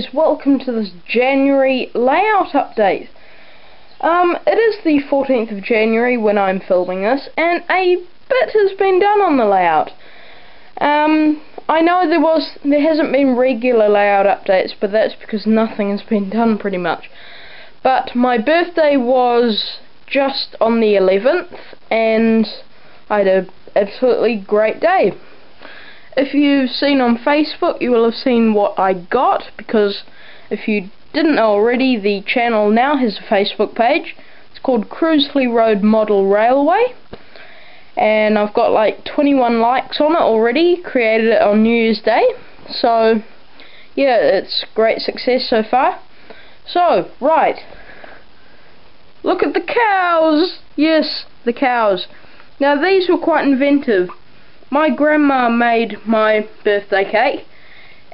guys, welcome to this January layout update. Um, it is the 14th of January when I'm filming this, and a bit has been done on the layout. Um, I know there was, there hasn't been regular layout updates, but that's because nothing has been done pretty much. But my birthday was just on the 11th, and I had an absolutely great day if you've seen on Facebook, you will have seen what I got, because if you didn't know already, the channel now has a Facebook page. It's called Cruisley Road Model Railway. And I've got like 21 likes on it already, created it on New Year's Day. So, yeah, it's great success so far. So, right. Look at the cows! Yes, the cows. Now these were quite inventive my grandma made my birthday cake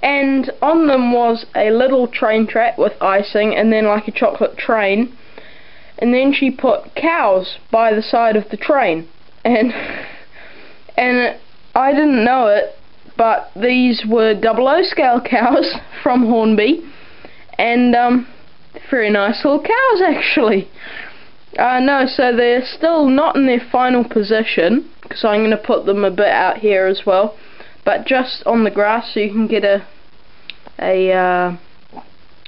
and on them was a little train track with icing and then like a chocolate train. And then she put cows by the side of the train. And and I didn't know it but these were double O scale cows from Hornby. And um very nice little cows actually uh, no so they're still not in their final position because I'm going to put them a bit out here as well. But just on the grass so you can get a a uh,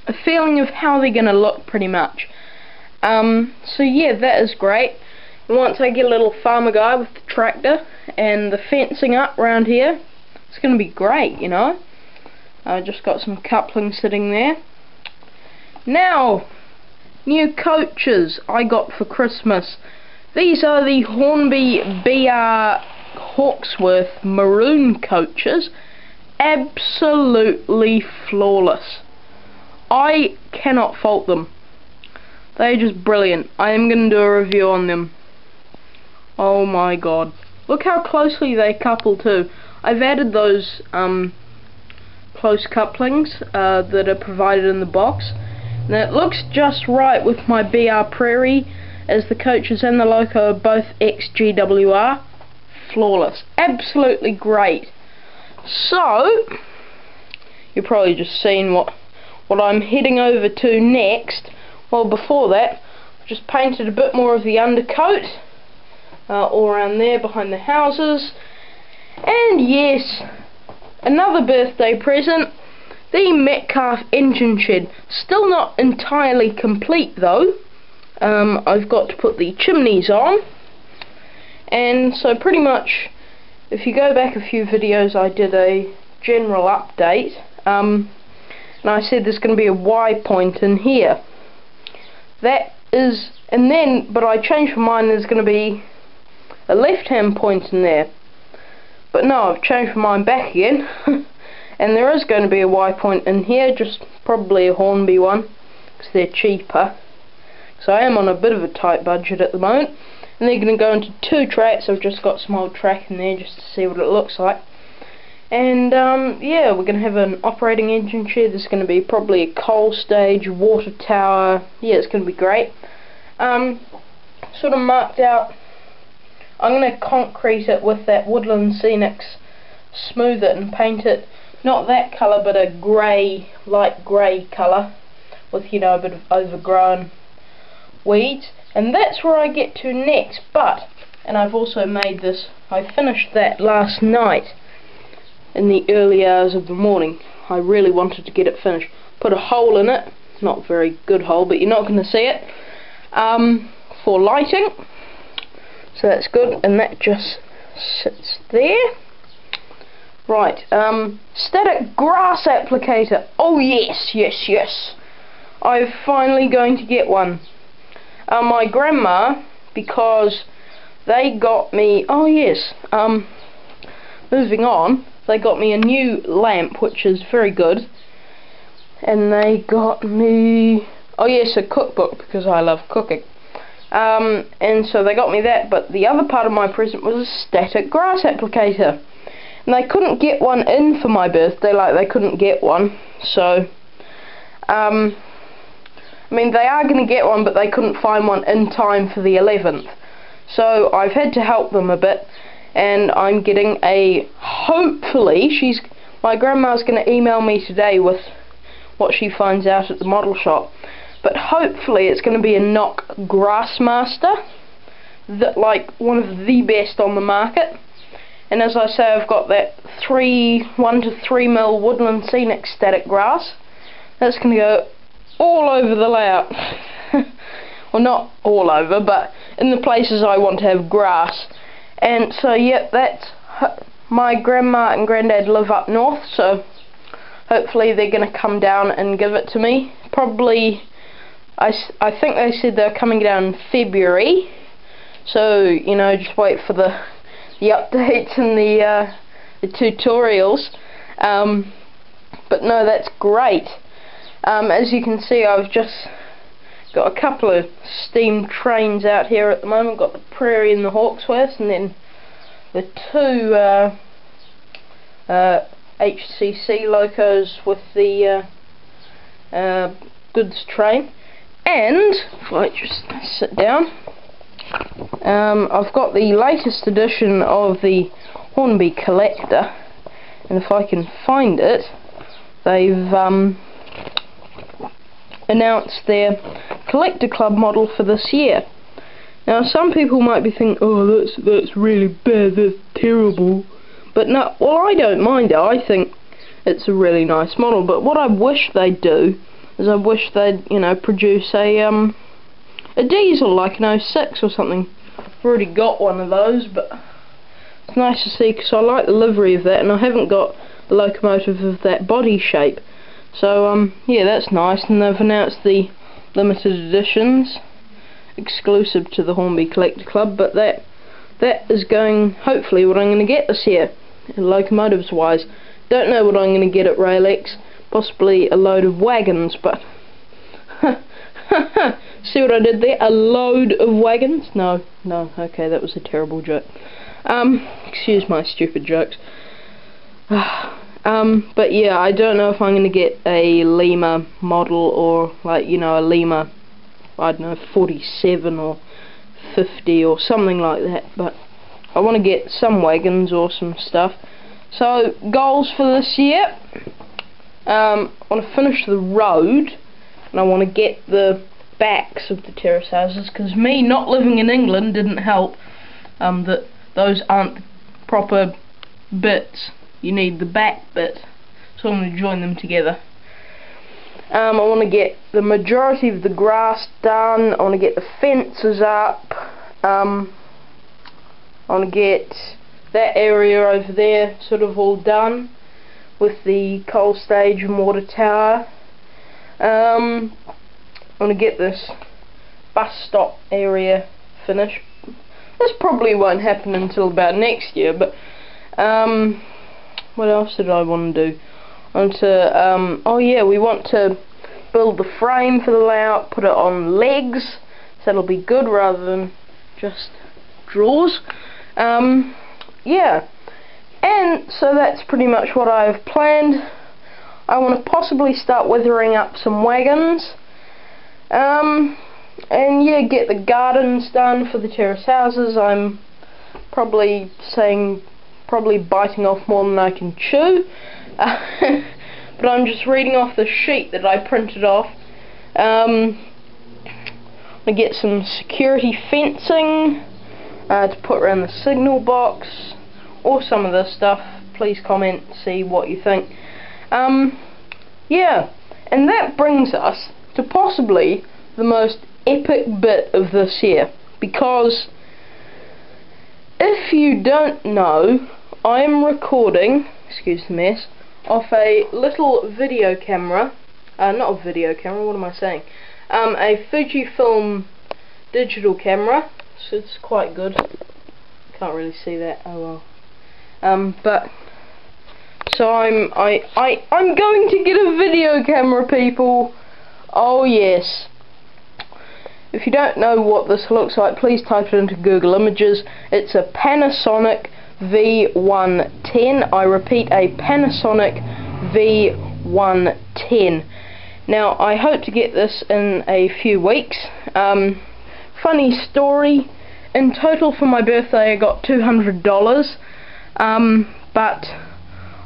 a feeling of how they're going to look pretty much. Um, so yeah that is great. Once I get a little farmer guy with the tractor and the fencing up around here it's going to be great you know? I just got some coupling sitting there. Now new coaches I got for Christmas these are the Hornby BR Hawksworth maroon coaches. Absolutely flawless. I cannot fault them. They're just brilliant. I am going to do a review on them. Oh my god. Look how closely they couple too. I've added those um, close couplings uh, that are provided in the box. And it looks just right with my BR Prairie as the coaches and the loco are both ex-GWR. Flawless. Absolutely great. So, you've probably just seen what, what I'm heading over to next. Well, before that, I've just painted a bit more of the undercoat. Uh, all around there behind the houses. And yes, another birthday present. The Metcalfe engine shed. Still not entirely complete though. Um, I've got to put the chimneys on. And so pretty much if you go back a few videos I did a general update. Um, and I said there's going to be a Y point in here. That is and then but I changed my mind there's going to be a left hand point in there. But no I've changed my mind back again and there is going to be a Y point in here just probably a Hornby one because they're cheaper so I am on a bit of a tight budget at the moment. And they're going to go into two tracks. I've just got some old track in there just to see what it looks like. And um, yeah, we're going to have an operating engine shed. There's going to be probably a coal stage, water tower. Yeah, it's going to be great. Um, sort of marked out. I'm going to concrete it with that Woodland Scenics, smooth it and paint it. Not that colour, but a grey, light grey colour, with you know a bit of overgrown weeds. And that's where I get to next but and I've also made this I finished that last night in the early hours of the morning. I really wanted to get it finished. Put a hole in it not very good hole but you're not going to see it um, for lighting. So that's good and that just sits there right um, static grass applicator. Oh yes yes yes. I'm finally going to get one. Uh, my grandma because they got me oh yes um moving on they got me a new lamp which is very good. And they got me oh yes a cookbook because I love cooking. Um, and so they got me that but the other part of my present was a static grass applicator and they couldn't get one in for my birthday like they couldn't get one so um, I mean, they are going to get one, but they couldn't find one in time for the 11th. So I've had to help them a bit, and I'm getting a, hopefully, she's, my grandma's going to email me today with what she finds out at the model shop. But hopefully it's going to be a Noch Grassmaster, that like one of the best on the market. And as I say, I've got that three, one to three mil woodland scenic static grass. That's going to go all over the layout. well, not all over, but in the places I want to have grass. And so, yep, that's my grandma and granddad live up north, so hopefully they're going to come down and give it to me. Probably, I, I think they said they're coming down in February, so, you know, just wait for the, the updates and the, uh, the tutorials. Um, but no, that's great. Um, as you can see, I've just got a couple of steam trains out here at the moment. Got the Prairie and the Hawksworth, and then the two uh, uh, HCC locos with the uh, uh, goods train. And if I just sit down, um, I've got the latest edition of the Hornby Collector, and if I can find it, they've um, announced their Collector Club model for this year. Now some people might be thinking, oh that's that's really bad, that's terrible. But no, well I don't mind it, I think it's a really nice model. But what I wish they'd do is I wish they'd, you know, produce a um a diesel like an 06 or something. I've already got one of those, but it's nice to see because I like the livery of that and I haven't got a locomotive of that body shape. So um yeah that's nice and they've announced the limited editions exclusive to the Hornby Collector Club, but that that is going, hopefully, what I'm going to get this year, locomotives wise. Don't know what I'm going to get at Rail-X, possibly a load of wagons, but see what I did there? A load of wagons? No, no, okay, that was a terrible joke. Um, excuse my stupid jokes. um, but yeah, I don't know if I'm going to get a Lima model or, like, you know, a Lima I don't know, 47 or 50 or something like that, but I want to get some wagons or some stuff. So, goals for this year, um, I want to finish the road, and I want to get the backs of the terrace houses, because me not living in England didn't help, um, that those aren't proper bits, you need the back bit, so I'm going to join them together. Um, I want to get the majority of the grass done. I want to get the fences up. Um, I want to get that area over there sort of all done with the coal stage and water tower. Um, I want to get this bus stop area finished. This probably won't happen until about next year, but um, what else did I want to do? and to, um, oh yeah, we want to build the frame for the layout, put it on legs, so it'll be good rather than just drawers. Um, yeah, and so that's pretty much what I've planned. I want to possibly start weathering up some wagons. Um, and yeah, get the gardens done for the terrace houses. I'm probably saying, probably biting off more than I can chew. but I'm just reading off the sheet that I printed off. Um, I get some security fencing uh, to put around the signal box, or some of this stuff. Please comment, see what you think. Um, yeah, and that brings us to possibly the most epic bit of this year, because if you don't know, I am recording, excuse the mess, off a little video camera, uh, not a video camera, what am I saying, um, a Fujifilm digital camera, so it's quite good, can't really see that, oh well, um, but, so I'm, I, I, I'm going to get a video camera people, oh yes, if you don't know what this looks like, please type it into Google Images. It's a Panasonic V110. I repeat, a Panasonic V110. Now, I hope to get this in a few weeks. Um, funny story, in total for my birthday I got $200, um, but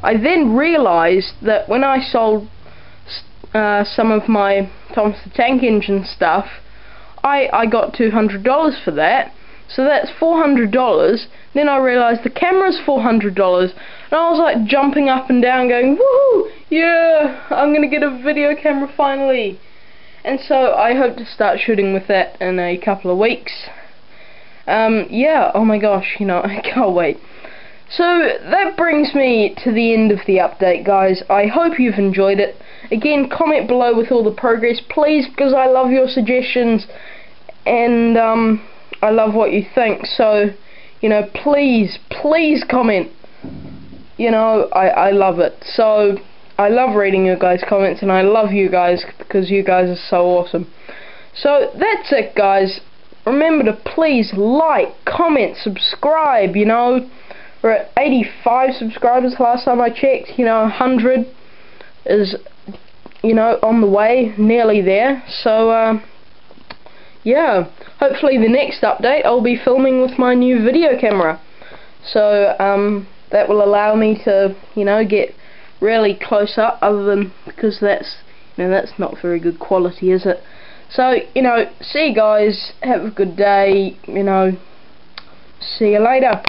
I then realised that when I sold uh, some of my Thomas the Tank Engine stuff, I, I got $200 for that. So that's $400. Then I realised the camera's $400. And I was like jumping up and down going, woohoo, yeah, I'm going to get a video camera finally. And so I hope to start shooting with that in a couple of weeks. Um, yeah, oh my gosh, you know, I can't wait. So that brings me to the end of the update guys. I hope you've enjoyed it. Again, comment below with all the progress, please, because I love your suggestions and um, I love what you think. So, you know, please, please comment. You know, I, I love it. So, I love reading your guys' comments and I love you guys because you guys are so awesome. So, that's it guys. Remember to please like, comment, subscribe, you know. We're at 85 subscribers last time I checked. You know, 100 is, you know, on the way, nearly there. So, uh, yeah, hopefully the next update I'll be filming with my new video camera. So, um, that will allow me to, you know, get really close up other than, because that's, you know, that's not very good quality, is it? So, you know, see you guys, have a good day, you know, see you later.